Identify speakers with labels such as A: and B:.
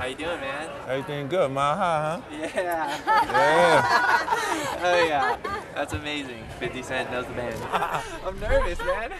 A: How you doing, man?
B: Everything good, my High, huh?
A: Yeah.
B: Yeah.
A: oh yeah. That's amazing. 50 Cent knows the band. I'm nervous, man.